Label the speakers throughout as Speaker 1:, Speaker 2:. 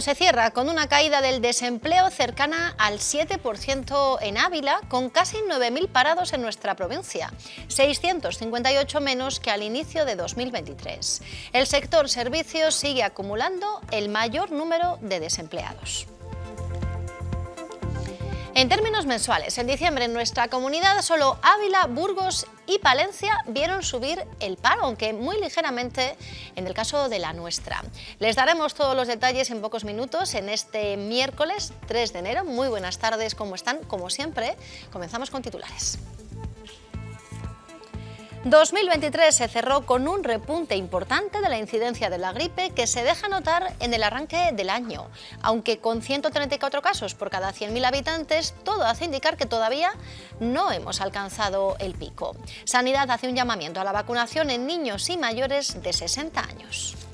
Speaker 1: se cierra con una caída del desempleo cercana al 7% en Ávila, con casi 9.000 parados en nuestra provincia, 658 menos que al inicio de 2023. El sector servicios sigue acumulando el mayor número de desempleados. En términos mensuales, en diciembre en nuestra comunidad solo Ávila, Burgos y Palencia vieron subir el paro, aunque muy ligeramente en el caso de la nuestra. Les daremos todos los detalles en pocos minutos en este miércoles 3 de enero. Muy buenas tardes, ¿cómo están? Como siempre, comenzamos con titulares. 2023 se cerró con un repunte importante de la incidencia de la gripe que se deja notar en el arranque del año. Aunque con 134 casos por cada 100.000 habitantes, todo hace indicar que todavía no hemos alcanzado el pico. Sanidad hace un llamamiento a la vacunación en niños y mayores de 60 años.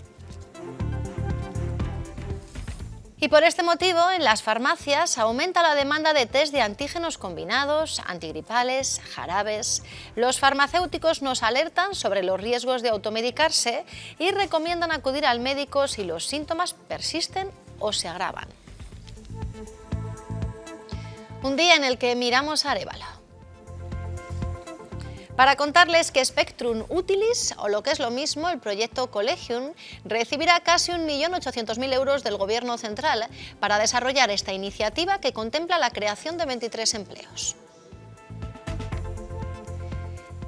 Speaker 1: Y por este motivo, en las farmacias aumenta la demanda de test de antígenos combinados, antigripales, jarabes. Los farmacéuticos nos alertan sobre los riesgos de automedicarse y recomiendan acudir al médico si los síntomas persisten o se agravan. Un día en el que miramos a Arevalo para contarles que Spectrum Utilis, o lo que es lo mismo, el proyecto Collegium, recibirá casi 1.800.000 euros del Gobierno central para desarrollar esta iniciativa que contempla la creación de 23 empleos.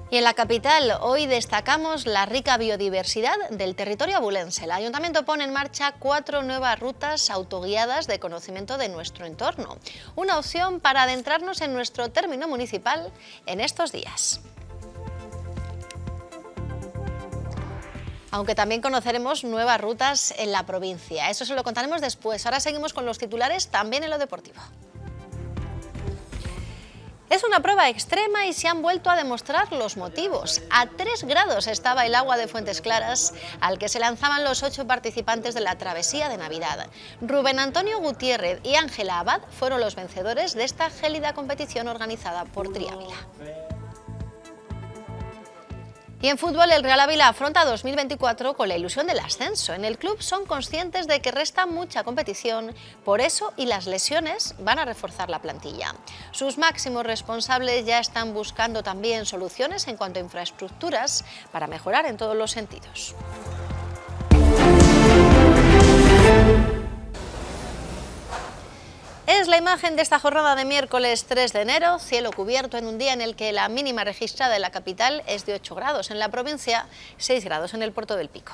Speaker 1: Y en la capital hoy destacamos la rica biodiversidad del territorio abulense. El ayuntamiento pone en marcha cuatro nuevas rutas autoguiadas de conocimiento de nuestro entorno, una opción para adentrarnos en nuestro término municipal en estos días. Aunque también conoceremos nuevas rutas en la provincia. Eso se lo contaremos después. Ahora seguimos con los titulares también en lo deportivo. Es una prueba extrema y se han vuelto a demostrar los motivos. A 3 grados estaba el agua de Fuentes Claras al que se lanzaban los ocho participantes de la travesía de Navidad. Rubén Antonio Gutiérrez y Ángela Abad fueron los vencedores de esta gélida competición organizada por Triávila. Y en fútbol, el Real Ávila afronta 2024 con la ilusión del ascenso. En el club son conscientes de que resta mucha competición, por eso y las lesiones van a reforzar la plantilla. Sus máximos responsables ya están buscando también soluciones en cuanto a infraestructuras para mejorar en todos los sentidos. Es la imagen de esta jornada de miércoles 3 de enero, cielo cubierto en un día en el que la mínima registrada en la capital es de 8 grados, en la provincia 6 grados en el puerto del Pico.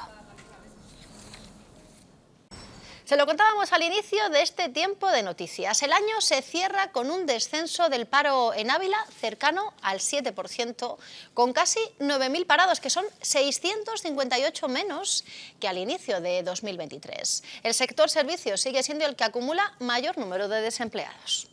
Speaker 1: Se lo contábamos al inicio de este tiempo de noticias. El año se cierra con un descenso del paro en Ávila cercano al 7%, con casi 9.000 parados, que son 658 menos que al inicio de 2023. El sector servicios sigue siendo el que acumula mayor número de desempleados.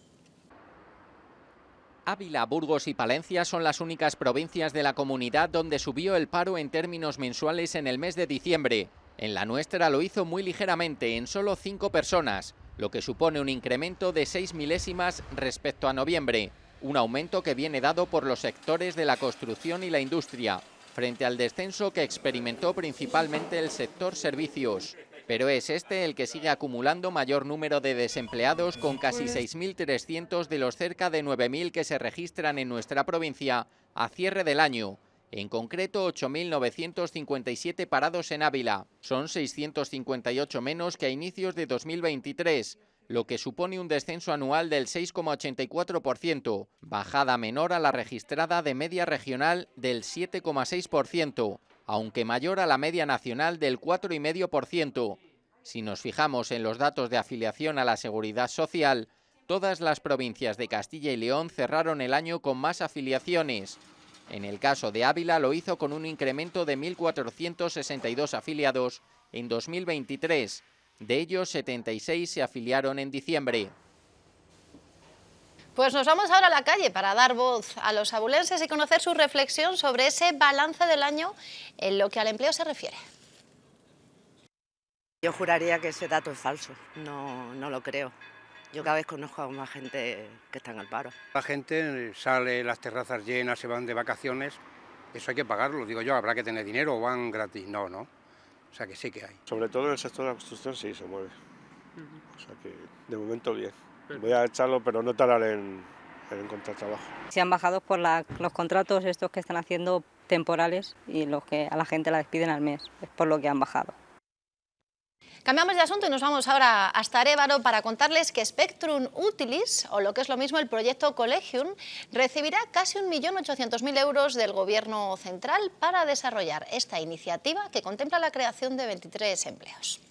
Speaker 2: Ávila, Burgos y Palencia son las únicas provincias de la comunidad donde subió el paro en términos mensuales en el mes de diciembre. En la nuestra lo hizo muy ligeramente, en solo cinco personas, lo que supone un incremento de seis milésimas respecto a noviembre, un aumento que viene dado por los sectores de la construcción y la industria, frente al descenso que experimentó principalmente el sector servicios. Pero es este el que sigue acumulando mayor número de desempleados con casi 6.300 de los cerca de 9.000 que se registran en nuestra provincia a cierre del año, en concreto, 8.957 parados en Ávila. Son 658 menos que a inicios de 2023, lo que supone un descenso anual del 6,84%, bajada menor a la registrada de media regional del 7,6%, aunque mayor a la media nacional del 4,5%. Si nos fijamos en los datos de afiliación a la Seguridad Social, todas las provincias de Castilla y León cerraron el año con más afiliaciones, en el caso de Ávila lo hizo con un incremento de 1.462 afiliados en 2023. De ellos, 76 se afiliaron en diciembre.
Speaker 1: Pues nos vamos ahora a la calle para dar voz a los abulenses y conocer su reflexión sobre ese balance del año en lo que al empleo se refiere.
Speaker 3: Yo juraría que ese dato es falso, no, no lo creo. Yo cada vez conozco a más gente que está en el paro.
Speaker 4: La gente sale, las terrazas llenas, se van de vacaciones, eso hay que pagarlo, digo yo, habrá que tener dinero o van gratis, no, no. O sea que sí que hay.
Speaker 5: Sobre todo en el sector de la construcción sí se mueve. O sea que de momento bien. Voy a echarlo, pero no tardar en, en encontrar trabajo.
Speaker 6: Se han bajado por la, los contratos estos que están haciendo temporales y los que a la gente la despiden al mes. Es por lo que han bajado.
Speaker 1: Cambiamos de asunto y nos vamos ahora hasta Arevalo para contarles que Spectrum Utilis, o lo que es lo mismo el proyecto Collegium, recibirá casi 1.800.000 euros del Gobierno central para desarrollar esta iniciativa que contempla la creación de 23 empleos.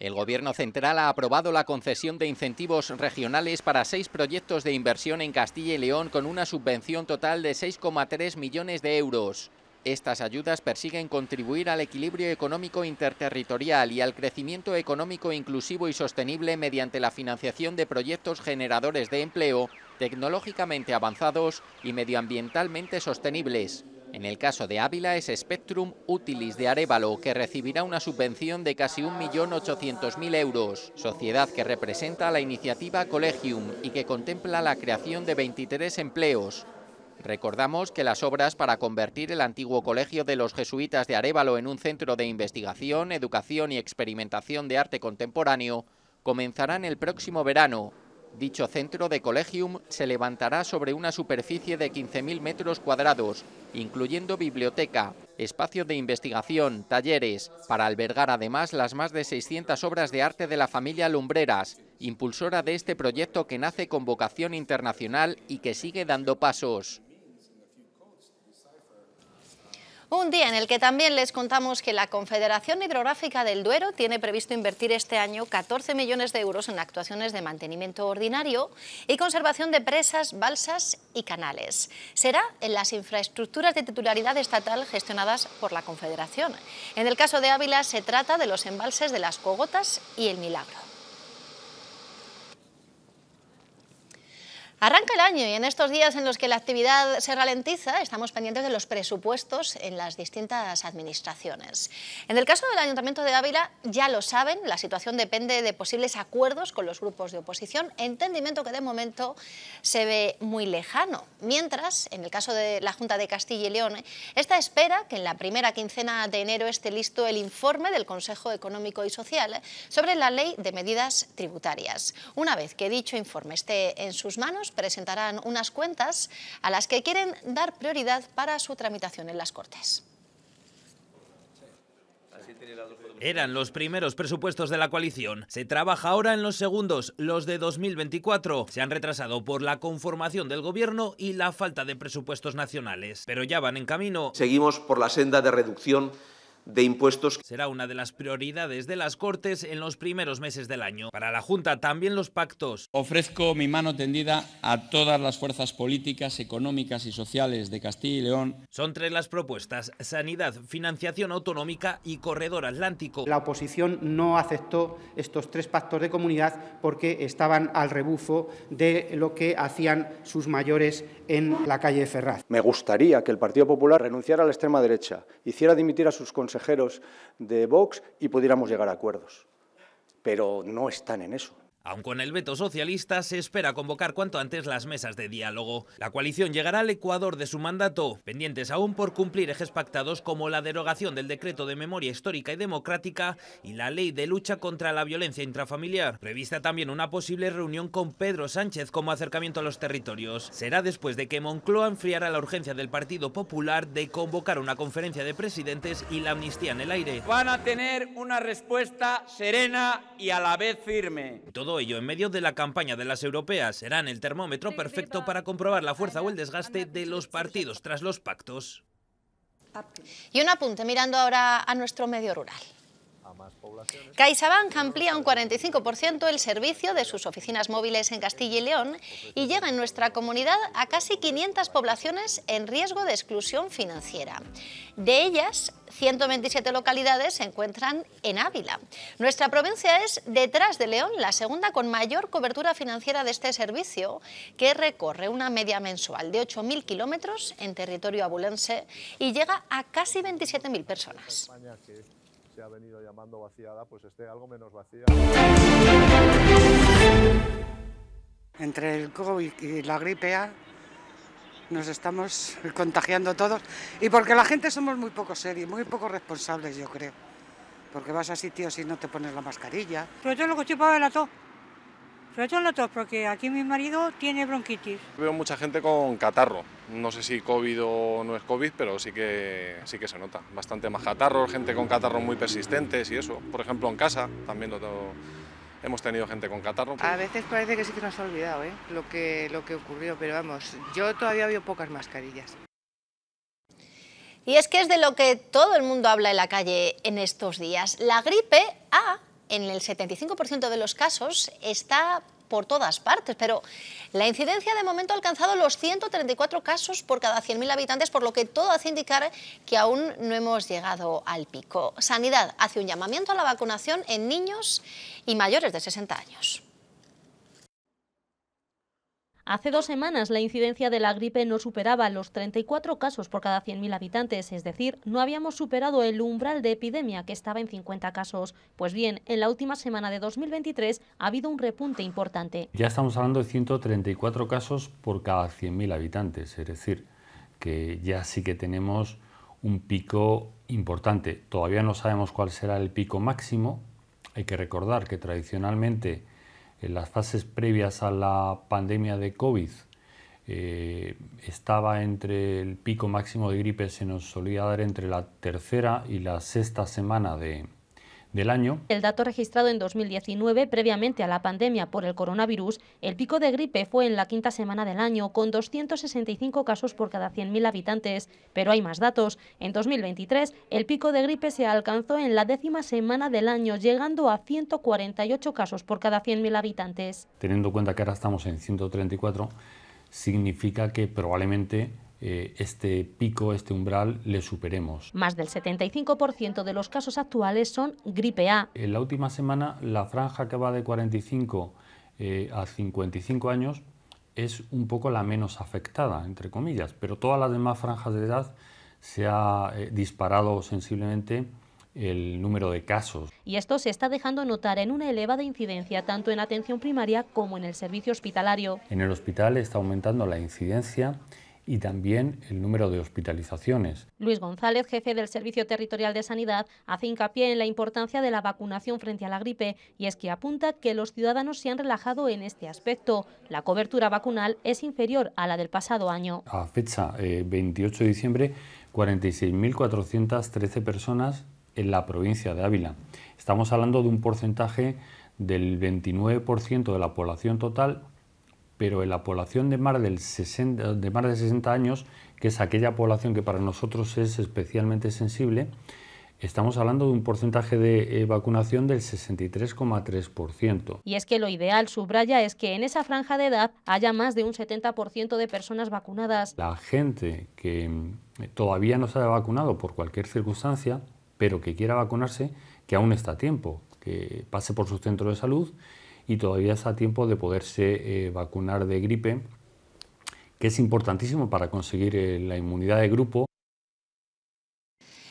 Speaker 2: El Gobierno central ha aprobado la concesión de incentivos regionales para seis proyectos de inversión en Castilla y León con una subvención total de 6,3 millones de euros. Estas ayudas persiguen contribuir al equilibrio económico interterritorial y al crecimiento económico inclusivo y sostenible mediante la financiación de proyectos generadores de empleo, tecnológicamente avanzados y medioambientalmente sostenibles. En el caso de Ávila es Spectrum Utilis de Arevalo, que recibirá una subvención de casi 1.800.000 euros, sociedad que representa la iniciativa Collegium y que contempla la creación de 23 empleos, Recordamos que las obras para convertir el antiguo colegio de los jesuitas de Arevalo en un centro de investigación, educación y experimentación de arte contemporáneo comenzarán el próximo verano. Dicho centro de colegium se levantará sobre una superficie de 15.000 metros cuadrados, incluyendo biblioteca, espacio de investigación, talleres, para albergar además las más de 600 obras de arte de la familia Lumbreras, impulsora de este proyecto que nace con vocación internacional y que sigue dando pasos.
Speaker 1: Un día en el que también les contamos que la Confederación Hidrográfica del Duero tiene previsto invertir este año 14 millones de euros en actuaciones de mantenimiento ordinario y conservación de presas, balsas y canales. Será en las infraestructuras de titularidad estatal gestionadas por la Confederación. En el caso de Ávila se trata de los embalses de las Cogotas y el Milagro. Arranca el año y en estos días en los que la actividad se ralentiza estamos pendientes de los presupuestos en las distintas administraciones. En el caso del Ayuntamiento de Ávila ya lo saben, la situación depende de posibles acuerdos con los grupos de oposición, entendimiento que de momento se ve muy lejano. Mientras, en el caso de la Junta de Castilla y León, esta espera que en la primera quincena de enero esté listo el informe del Consejo Económico y Social sobre la Ley de Medidas Tributarias. Una vez que dicho informe esté en sus manos, presentarán unas cuentas a las que quieren dar prioridad para su tramitación en las Cortes.
Speaker 7: Eran los primeros presupuestos de la coalición. Se trabaja ahora en los segundos, los de 2024. Se han retrasado por la conformación del gobierno y la falta de presupuestos nacionales. Pero ya van en camino.
Speaker 8: Seguimos por la senda de reducción de impuestos.
Speaker 7: Será una de las prioridades de las Cortes en los primeros meses del año. Para la Junta también los pactos.
Speaker 9: Ofrezco mi mano tendida a todas las fuerzas políticas, económicas y sociales de Castilla y León.
Speaker 7: Son tres las propuestas, sanidad, financiación autonómica y corredor atlántico.
Speaker 10: La oposición no aceptó estos tres pactos de comunidad porque estaban al rebufo de lo que hacían sus mayores en la calle Ferraz.
Speaker 5: Me gustaría que el Partido Popular renunciara a la extrema derecha, hiciera dimitir a sus consejeros de Vox y pudiéramos llegar a acuerdos. Pero no están en eso.
Speaker 7: Aun con el veto socialista, se espera convocar cuanto antes las mesas de diálogo. La coalición llegará al Ecuador de su mandato, pendientes aún por cumplir ejes pactados como la derogación del decreto de memoria histórica y democrática y la ley de lucha contra la violencia intrafamiliar. Prevista también una posible reunión con Pedro Sánchez como acercamiento a los territorios. Será después de que Moncloa enfriara la urgencia del Partido Popular de convocar una conferencia de presidentes y la amnistía en el aire.
Speaker 11: Van a tener una respuesta serena y a la vez firme.
Speaker 7: Todo ello en medio de la campaña de las europeas serán el termómetro perfecto para comprobar la fuerza o el desgaste de los partidos tras los pactos.
Speaker 1: Y un apunte mirando ahora a nuestro medio rural. CaixaBank amplía un 45% el servicio de sus oficinas móviles en Castilla y León y llega en nuestra comunidad a casi 500 poblaciones en riesgo de exclusión financiera. De ellas, 127 localidades se encuentran en Ávila. Nuestra provincia es, detrás de León, la segunda con mayor cobertura financiera de este servicio, que recorre una media mensual de 8.000 kilómetros en territorio abulense y llega a casi 27.000 personas
Speaker 12: se ha venido llamando vaciada, pues esté algo menos vacía.
Speaker 13: Entre el COVID y la gripe A nos estamos contagiando todos y porque la gente somos muy poco serios, muy poco responsables, yo creo. porque vas a sitios y no te pones la mascarilla.
Speaker 14: Sobre todo lo que estoy para la tos. Sobre todo la tos, porque aquí mi marido tiene bronquitis.
Speaker 12: Veo mucha gente con catarro. No sé si COVID o no es COVID, pero sí que, sí que se nota. Bastante más catarro, gente con catarros muy persistentes y eso. Por ejemplo, en casa también lo, hemos tenido gente con catarro.
Speaker 15: A veces parece que sí que nos ha olvidado ¿eh? lo, que, lo que ocurrió, pero vamos, yo todavía veo pocas mascarillas.
Speaker 1: Y es que es de lo que todo el mundo habla en la calle en estos días. La gripe A, en el 75% de los casos, está por todas partes, pero la incidencia de momento ha alcanzado los 134 casos por cada 100.000 habitantes, por lo que todo hace indicar que aún no hemos llegado al pico. Sanidad hace un llamamiento a la vacunación en niños y mayores de 60 años.
Speaker 16: Hace dos semanas la incidencia de la gripe no superaba los 34 casos por cada 100.000 habitantes, es decir, no habíamos superado el umbral de epidemia que estaba en 50 casos. Pues bien, en la última semana de 2023 ha habido un repunte importante.
Speaker 17: Ya estamos hablando de 134 casos por cada 100.000 habitantes, es decir, que ya sí que tenemos un pico importante. Todavía no sabemos cuál será el pico máximo. Hay que recordar que tradicionalmente en las fases previas a la pandemia de COVID eh, estaba entre el pico máximo de gripe, se nos solía dar entre la tercera y la sexta semana de, del año.
Speaker 16: El dato registrado en 2019, previamente a la pandemia por el coronavirus, el pico de gripe fue en la quinta semana del año, con 265 casos por cada 100.000 habitantes. Pero hay más datos. En 2023, el pico de gripe se alcanzó en la décima semana del año, llegando a 148 casos por cada 100.000 habitantes.
Speaker 17: Teniendo en cuenta que ahora estamos en 134, significa que probablemente eh, este pico, este umbral, le superemos.
Speaker 16: Más del 75% de los casos actuales son gripe A.
Speaker 17: En la última semana, la franja que va de 45 eh, a 55 años es un poco la menos afectada, entre comillas, pero todas las demás franjas de edad se ha eh, disparado sensiblemente el número de casos.
Speaker 16: Y esto se está dejando notar en una elevada incidencia tanto en atención primaria como en el servicio hospitalario.
Speaker 17: En el hospital está aumentando la incidencia y también el número de hospitalizaciones.
Speaker 16: Luis González, jefe del Servicio Territorial de Sanidad, hace hincapié en la importancia de la vacunación frente a la gripe y es que apunta que los ciudadanos se han relajado en este aspecto. La cobertura vacunal es inferior a la del pasado año.
Speaker 17: A fecha 28 eh, de diciembre, 46.413 personas en la provincia de Ávila. Estamos hablando de un porcentaje del 29% de la población total pero en la población de más, del 60, de más de 60 años, que es aquella población que para nosotros es especialmente sensible, Estamos hablando de un porcentaje de eh, vacunación del 63,3%.
Speaker 16: Y es que lo ideal, subraya, es que en esa franja de edad haya más de un 70% de personas vacunadas.
Speaker 17: La gente que mm, todavía no se ha vacunado por cualquier circunstancia, pero que quiera vacunarse, que aún está a tiempo, que pase por su centro de salud y todavía está a tiempo de poderse eh, vacunar de gripe, que es importantísimo para conseguir eh, la inmunidad de grupo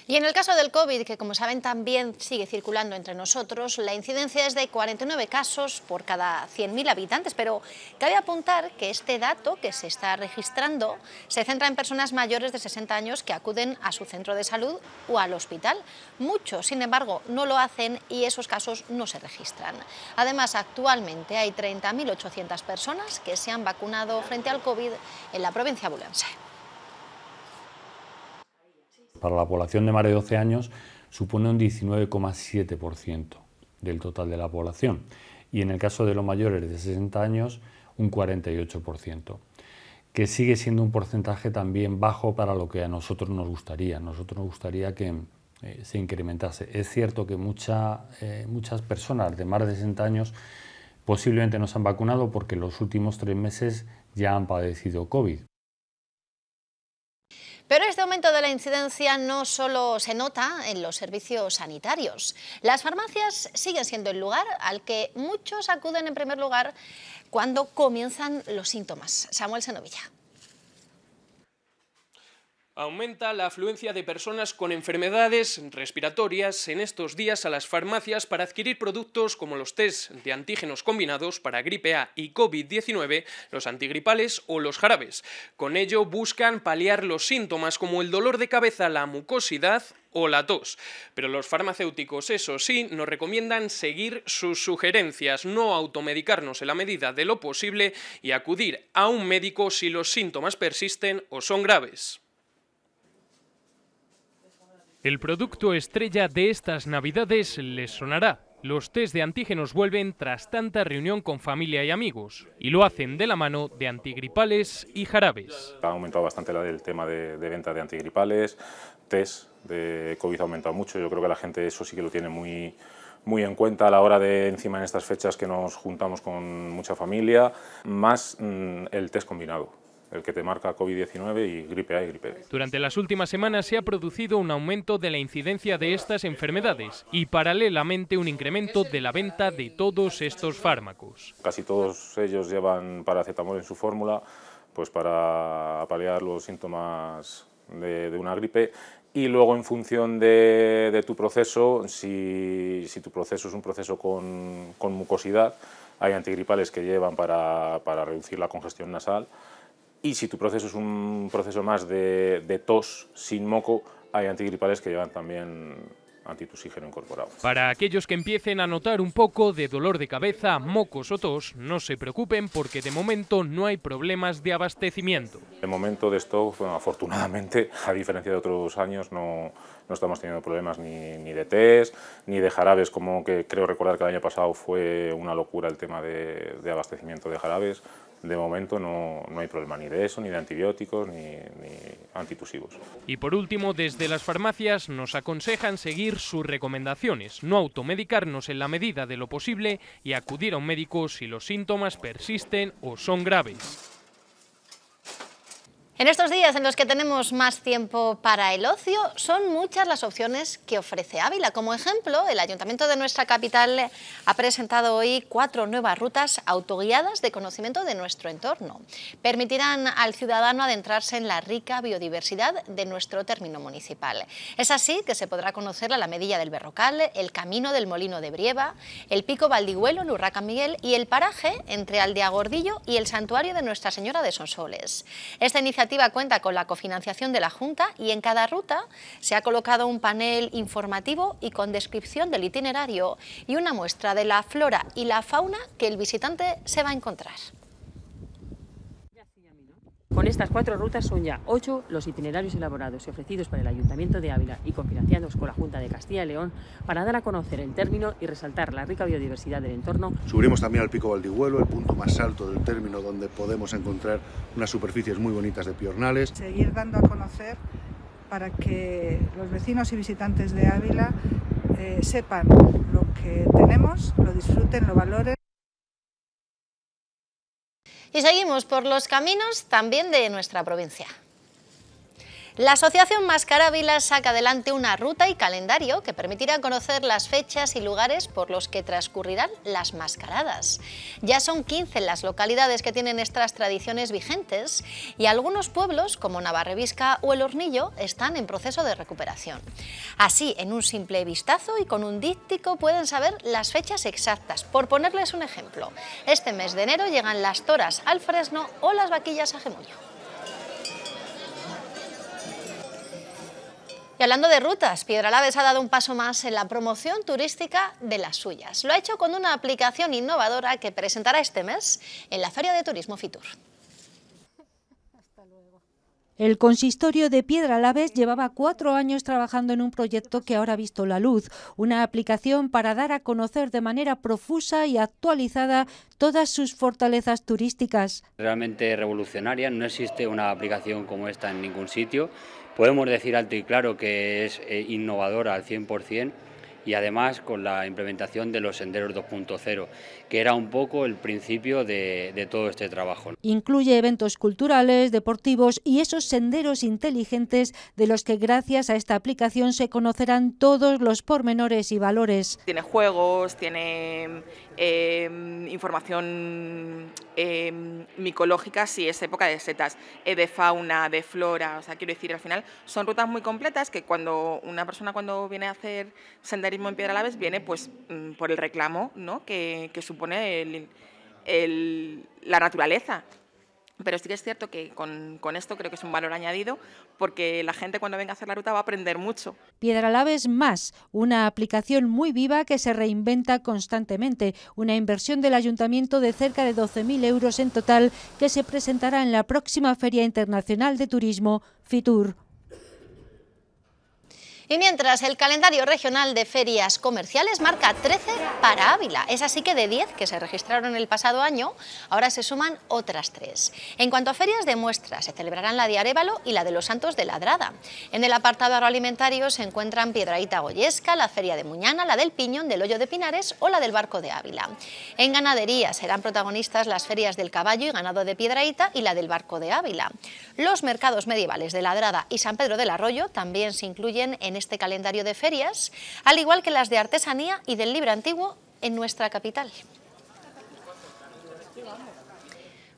Speaker 1: y en el caso del COVID, que como saben también sigue circulando entre nosotros, la incidencia es de 49 casos por cada 100.000 habitantes, pero cabe apuntar que este dato que se está registrando se centra en personas mayores de 60 años que acuden a su centro de salud o al hospital. Muchos, sin embargo, no lo hacen y esos casos no se registran. Además, actualmente hay 30.800 personas que se han vacunado frente al COVID en la provincia bulense.
Speaker 17: Para la población de más de 12 años supone un 19,7% del total de la población y en el caso de los mayores de 60 años un 48%, que sigue siendo un porcentaje también bajo para lo que a nosotros nos gustaría. Nosotros nos gustaría que eh, se incrementase. Es cierto que eh, muchas personas de más de 60 años posiblemente no se han vacunado porque los últimos tres meses ya han padecido COVID.
Speaker 1: Pero este aumento de la incidencia no solo se nota en los servicios sanitarios. Las farmacias siguen siendo el lugar al que muchos acuden en primer lugar cuando comienzan los síntomas. Samuel Senovilla.
Speaker 18: Aumenta la afluencia de personas con enfermedades respiratorias en estos días a las farmacias para adquirir productos como los test de antígenos combinados para gripe A y COVID-19, los antigripales o los jarabes. Con ello buscan paliar los síntomas como el dolor de cabeza, la mucosidad o la tos. Pero los farmacéuticos, eso sí, nos recomiendan seguir sus sugerencias, no automedicarnos en la medida de lo posible y acudir a un médico si los síntomas persisten o son graves. El producto estrella de estas navidades les sonará. Los test de antígenos vuelven tras tanta reunión con familia y amigos, y lo hacen de la mano de antigripales y jarabes.
Speaker 19: Ha aumentado bastante el tema de, venta de antigripales, test de COVID ha aumentado mucho, yo creo que la gente eso sí que lo tiene muy, en cuenta a la hora de, encima en estas fechas que nos juntamos con mucha familia, más mm, el test combinado el que te marca COVID-19 y gripe A y gripe B.
Speaker 18: Durante las últimas semanas se ha producido un aumento de la incidencia de estas enfermedades y paralelamente un incremento de la venta de todos estos fármacos.
Speaker 19: Casi todos ellos llevan paracetamol en su fórmula pues para paliar los síntomas de, una gripe y luego en función de, tu proceso, si, tu proceso es un proceso con, mucosidad, hay antigripales que llevan para, para reducir la congestión nasal y si tu proceso es un proceso más de, tos sin moco, hay antigripales que llevan también antitusígeno incorporado.
Speaker 18: Para aquellos que empiecen a notar un poco de dolor de cabeza, mocos o tos, no se preocupen porque de momento no hay problemas de abastecimiento.
Speaker 19: De momento de esto, afortunadamente, a diferencia de otros años, no, no estamos teniendo problemas ni, ni, de test, ni de jarabes, como que creo recordar que el año pasado fue una locura el tema de, de abastecimiento de jarabes de momento no, hay problema ni de eso, ni de antibióticos, ni, ni, antitusivos.
Speaker 18: Y por último, desde las farmacias nos aconsejan seguir sus recomendaciones, no automedicarnos en la medida de lo posible y acudir a un médico si los síntomas persisten o son graves.
Speaker 1: En estos días en los que tenemos más tiempo para el ocio, son muchas las opciones que ofrece Ávila. Como ejemplo, el Ayuntamiento de nuestra capital ha presentado hoy cuatro nuevas rutas autoguiadas de conocimiento de nuestro entorno. Permitirán al ciudadano adentrarse en la rica biodiversidad de nuestro término municipal. Es así que se podrá conocer la Medilla del Berrocal, el Camino del Molino de Brieva, el Pico Valdigüelo en Urraca Miguel y el paraje entre Aldea Gordillo y el Santuario de Nuestra Señora de Sonsoles. Esta iniciativa cuenta con la cofinanciación de la Junta y en cada ruta se ha colocado un panel informativo y con descripción del itinerario y una muestra de la flora y la fauna que el visitante se va a encontrar.
Speaker 20: Con estas cuatro rutas son ya ocho los itinerarios elaborados y ofrecidos por el Ayuntamiento de Ávila y cofinanciados con la Junta de Castilla y León para dar a conocer el término y resaltar la rica biodiversidad del entorno.
Speaker 21: Subiremos también al Pico Valdigüelo, el punto más alto del término donde podemos encontrar unas superficies muy bonitas de piornales.
Speaker 22: Seguir dando a conocer para que los vecinos y visitantes de Ávila eh, sepan lo que tenemos, lo disfruten, lo valoren.
Speaker 1: Y seguimos por los caminos también de nuestra provincia. La Asociación Mascarávila saca adelante una ruta y calendario que permitirá conocer las fechas y lugares por los que transcurrirán las mascaradas. Ya son 15 las localidades que tienen estas tradiciones vigentes y algunos pueblos, como Navarrevisca o El Hornillo, están en proceso de recuperación. Así, en un simple vistazo y con un díptico pueden saber las fechas exactas. Por ponerles un ejemplo, este mes de enero llegan las toras al Fresno o las vaquillas a Gemuño. Y hablando de rutas, Piedralaves ha dado un paso más en la promoción turística de las suyas. Lo ha hecho con una aplicación innovadora que presentará este mes en la Feria de Turismo Fitur.
Speaker 23: El consistorio de Piedralaves llevaba cuatro años trabajando en un proyecto que ahora ha visto la luz, una aplicación para dar a conocer de manera profusa y actualizada todas sus fortalezas turísticas.
Speaker 24: Realmente revolucionaria, no existe una aplicación como esta en ningún sitio Podemos decir alto y claro que es eh, innovadora al 100% y además con la implementación de los senderos 2.0, que era un poco el principio de, de todo este trabajo.
Speaker 23: Incluye eventos culturales, deportivos y esos senderos inteligentes de los que gracias a esta aplicación se conocerán todos los pormenores y valores.
Speaker 25: Tiene juegos, tiene eh, información eh, micológica si es época de setas, eh, de fauna, de flora, o sea, quiero decir, al final son rutas muy completas que cuando una persona cuando viene a hacer senderismo en Piedra Laves viene pues mm, por el reclamo ¿no? que, que supone el, el, la naturaleza. Pero sí que es cierto que con, esto creo que es un valor añadido porque la gente cuando venga a hacer la ruta va a aprender mucho.
Speaker 23: Piedralaves Más, una aplicación muy viva que se reinventa constantemente, una inversión del ayuntamiento de cerca de 12.000 euros en total que se presentará en la próxima Feria Internacional de Turismo, FITUR.
Speaker 1: Y mientras el calendario regional de ferias comerciales marca 13 para Ávila, es así que de 10 que se registraron el pasado año, ahora se suman otras 3. En cuanto a ferias de muestras, se celebrarán la de Arevalo y la de los Santos de Ladrada. En el apartado agroalimentario se encuentran Piedraíta Goyesca, la Feria de Muñana, la del Piñón, del Hoyo de Pinares o la del Barco de Ávila. En ganadería serán protagonistas las ferias del Caballo y Ganado de Piedraíta y la del Barco de Ávila. Los mercados medievales de Ladrada y San Pedro del Arroyo también se incluyen en este calendario de ferias, al igual que las de artesanía y del libro antiguo en nuestra capital.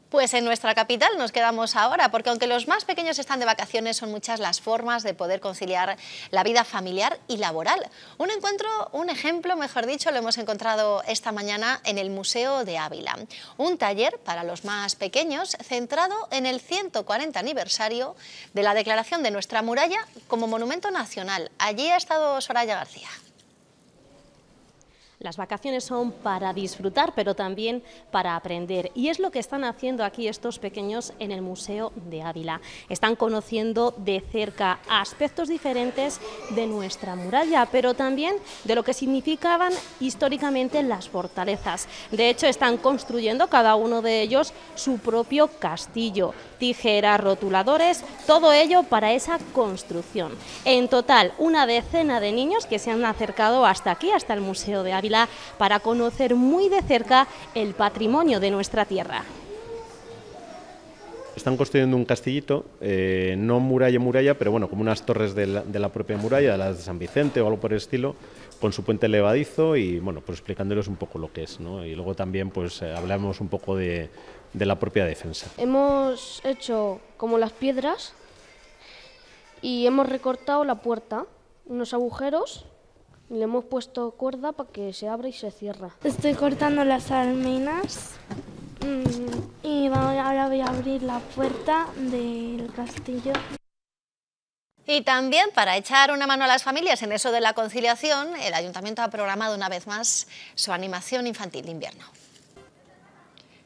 Speaker 1: Pues en nuestra capital nos quedamos ahora, porque aunque los más pequeños están de vacaciones, son muchas las formas de poder conciliar la vida familiar y laboral. Un encuentro, un ejemplo, mejor dicho, lo hemos encontrado esta mañana en el Museo de Ávila. Un taller para los más pequeños centrado en el 140 aniversario de la declaración de nuestra muralla como monumento nacional. Allí ha estado Soraya García.
Speaker 16: Las vacaciones son para disfrutar, pero también para aprender. Y es lo que están haciendo aquí estos pequeños en el Museo de Ávila. Están conociendo de cerca aspectos diferentes de nuestra muralla, pero también de lo que significaban históricamente las fortalezas. De hecho, están construyendo cada uno de ellos su propio castillo, tijeras, rotuladores, todo ello para esa construcción. En total, una decena de niños que se han acercado hasta aquí, hasta el Museo de Ávila, para conocer muy de cerca el patrimonio de nuestra tierra.
Speaker 26: Están construyendo un castillito, eh, no muralla muralla, pero bueno, como unas torres de la, de la, propia muralla, de las de San Vicente o algo por el estilo, con su puente levadizo y bueno, pues explicándoles un poco lo que es, ¿no? Y luego también pues eh, hablamos un poco de, de la propia defensa.
Speaker 27: Hemos hecho como las piedras y hemos recortado la puerta, unos agujeros le hemos puesto cuerda para que se abra y se cierra.
Speaker 28: Estoy cortando las almenas mmm, y ahora voy a abrir la puerta del castillo.
Speaker 1: Y también para echar una mano a las familias en eso de la conciliación, el Ayuntamiento ha programado una vez más su animación infantil de invierno.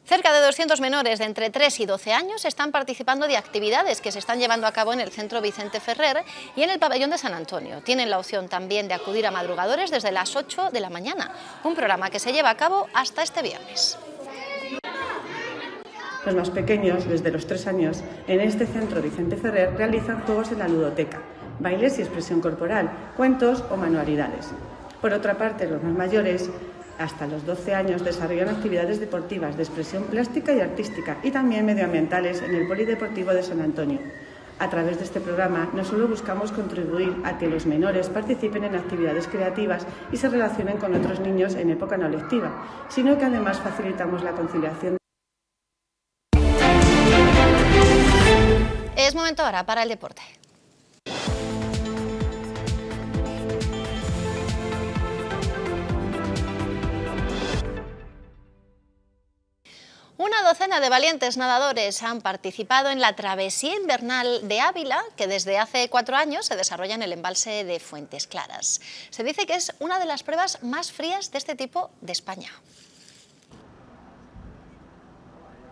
Speaker 1: Cerca de 200 menores de entre 3 y 12 años están participando de actividades que se están llevando a cabo en el Centro Vicente Ferrer y en el Pabellón de San Antonio. Tienen la opción también de acudir a madrugadores desde las 8 de la mañana, un programa que se lleva a cabo hasta este viernes.
Speaker 29: Los más pequeños, desde los 3 años, en este Centro Vicente Ferrer realizan juegos en la ludoteca, bailes y expresión corporal, cuentos o manualidades. Por otra parte, los más mayores hasta los 12 años desarrollan actividades deportivas de expresión plástica y artística y también medioambientales en el Polideportivo de San Antonio. A través de este programa no solo buscamos contribuir a que los menores participen en actividades creativas y se relacionen con otros niños en época no lectiva, sino que además facilitamos la conciliación.
Speaker 1: Es momento ahora para el deporte. Una docena de valientes nadadores han participado en la travesía invernal de Ávila, que desde hace cuatro años se desarrolla en el embalse de Fuentes Claras. Se dice que es una de las pruebas más frías de este tipo de España.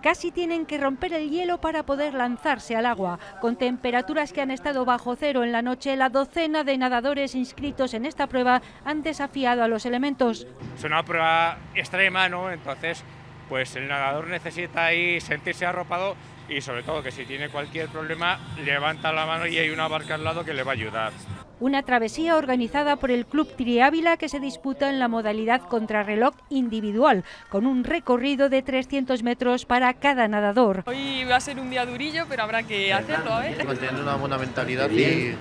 Speaker 23: Casi tienen que romper el hielo para poder lanzarse al agua. Con temperaturas que han estado bajo cero en la noche, la docena de nadadores inscritos en esta prueba han desafiado a los elementos.
Speaker 30: Es una prueba extrema, ¿no? Entonces pues el nadador necesita ahí sentirse arropado y sobre todo que si tiene cualquier problema levanta la mano y hay una barca al lado que le va a ayudar.
Speaker 23: una travesía organizada por el Club Triávila que se disputa en la modalidad contrarreloj individual, con un recorrido de 300 metros para cada nadador.
Speaker 31: Hoy va a ser un día durillo, pero habrá que hacerlo, a ver.
Speaker 32: Manteniendo una buena mentalidad y,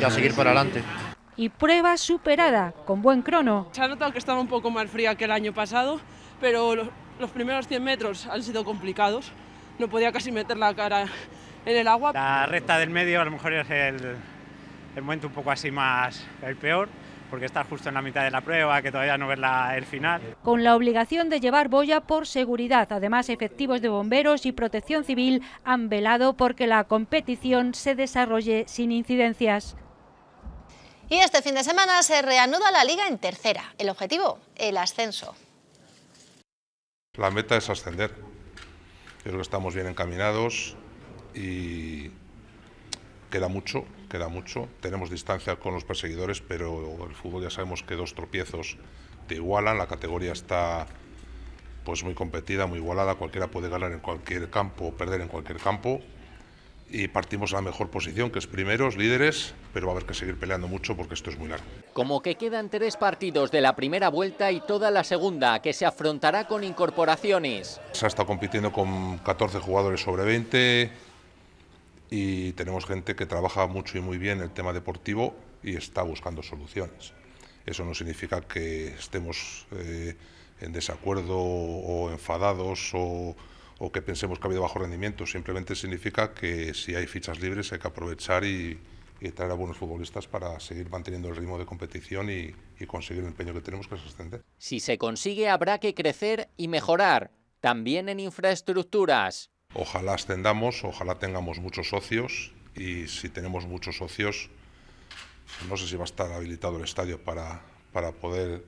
Speaker 32: y a seguir para adelante.
Speaker 23: Y prueba superada, con buen crono.
Speaker 33: Se ha notado que estaba un poco más fría que el año pasado, pero los, primeros 100 metros han sido complicados. No podía casi meter la cara en el agua.
Speaker 30: La recta del medio a lo mejor es el, el momento un poco así más el peor, porque estás justo en la mitad de la prueba, que todavía no ves la, el final.
Speaker 23: Con la obligación de llevar boya por seguridad. Además, efectivos de bomberos y protección civil han velado porque la competición se desarrolle sin incidencias.
Speaker 1: Y este fin de semana se reanuda la liga en tercera. El objetivo, el ascenso.
Speaker 34: La meta es ascender. Yo creo que estamos bien encaminados y queda mucho, queda mucho. Tenemos distancia con los perseguidores, pero el fútbol ya sabemos que dos tropiezos te igualan. La categoría está pues muy competida, muy igualada. Cualquiera puede ganar en cualquier campo o perder en cualquier campo y partimos a la mejor posición, que es primeros, líderes, pero va a haber que seguir peleando mucho porque esto es muy largo.
Speaker 2: Como que quedan tres partidos de la primera vuelta y toda la segunda, que se afrontará con incorporaciones.
Speaker 34: Se ha estado compitiendo con 14 jugadores sobre 20 y tenemos gente que trabaja mucho y muy bien el tema deportivo y está buscando soluciones. Eso no significa que estemos eh, en desacuerdo o enfadados o o que pensemos que ha habido bajo rendimiento. Simplemente significa que si hay fichas libres hay que aprovechar y, y traer a buenos futbolistas para seguir manteniendo el ritmo de competición y, y conseguir el empeño que tenemos que es ascender.
Speaker 2: Si se consigue habrá que crecer y mejorar, también en infraestructuras.
Speaker 34: Ojalá ascendamos, ojalá tengamos muchos socios y si tenemos muchos socios, no sé si va a estar habilitado el estadio para, para poder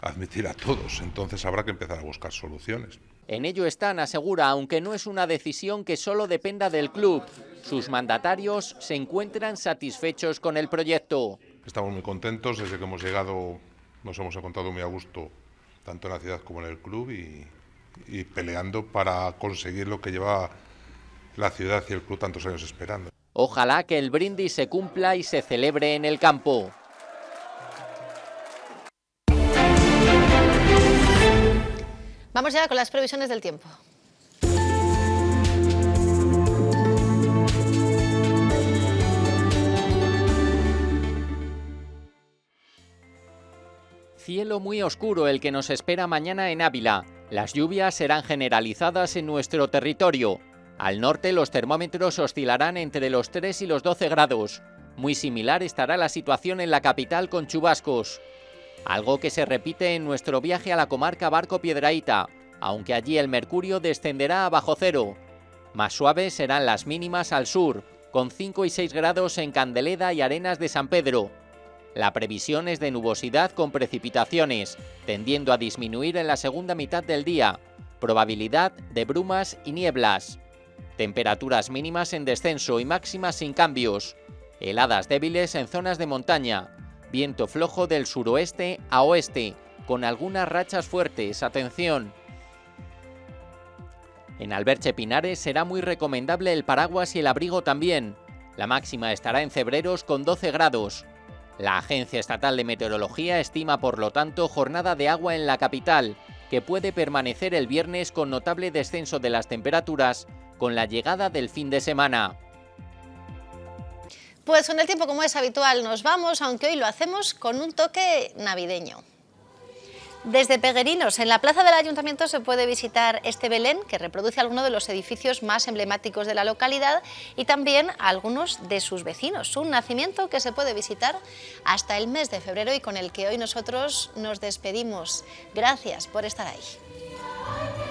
Speaker 34: admitir a todos. Entonces habrá que empezar a buscar soluciones.
Speaker 2: En ello están, asegura, aunque no es una decisión que solo dependa del club. Sus mandatarios se encuentran satisfechos con el proyecto.
Speaker 34: Estamos muy contentos, desde que hemos llegado nos hemos encontrado muy a gusto, tanto en la ciudad como en el club, y, y peleando para conseguir lo que lleva la ciudad y el club tantos años esperando.
Speaker 2: Ojalá que el brindis se cumpla y se celebre en el campo.
Speaker 1: Vamos ya con las previsiones del tiempo.
Speaker 2: Cielo muy oscuro el que nos espera mañana en Ávila. Las lluvias serán generalizadas en nuestro territorio. Al norte los termómetros oscilarán entre los 3 y los 12 grados. Muy similar estará la situación en la capital con chubascos. Algo que se repite en nuestro viaje a la comarca Barco Piedraíta, aunque allí el mercurio descenderá a bajo cero. Más suaves serán las mínimas al sur, con 5 y 6 grados en Candeleda y Arenas de San Pedro. La previsión es de nubosidad con precipitaciones, tendiendo a disminuir en la segunda mitad del día, probabilidad de brumas y nieblas. Temperaturas mínimas en descenso y máximas sin cambios. Heladas débiles en zonas de montaña. Viento flojo del suroeste a oeste, con algunas rachas fuertes. Atención. En Alberche Pinares será muy recomendable el paraguas y el abrigo también. La máxima estará en Cebreros con 12 grados. La Agencia Estatal de Meteorología estima, por lo tanto, jornada de agua en la capital, que puede permanecer el viernes con notable descenso de las temperaturas con la llegada del fin de semana.
Speaker 1: Pues con el tiempo como es habitual nos vamos, aunque hoy lo hacemos con un toque navideño. Desde Peguerinos, en la plaza del Ayuntamiento, se puede visitar este Belén, que reproduce algunos de los edificios más emblemáticos de la localidad y también algunos de sus vecinos. Un nacimiento que se puede visitar hasta el mes de febrero y con el que hoy nosotros nos despedimos. Gracias por estar ahí.